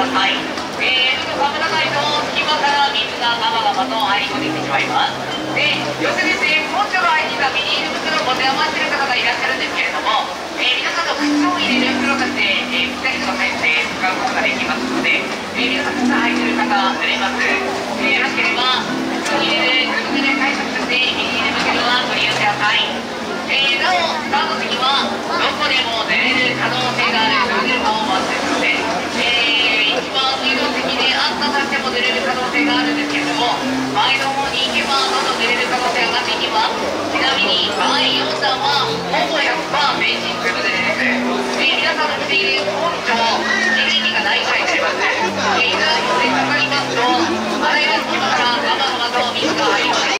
ださい。えー、ちょっと危ないと隙間から水がガバガバと入り込んできてしまいますでよくです。ねポンチョが入ったビニール袋を持て余している方がいらっしゃるんですけれども、えー、皆さんの靴を入れる袋として、えー、ぴったりとのサイズで使うことができますので、えー、皆さん前の方に行けばどんどん寝れる可能性が上がっていきます。ちなみに、前4段はほぼ100%ベーシックの寝れです。えー、皆さんの着ているポンチョ、地面にがないぐらいになります。えー、いざ寄せかかりますと、あらゆる隙間からガバガバと水が入り。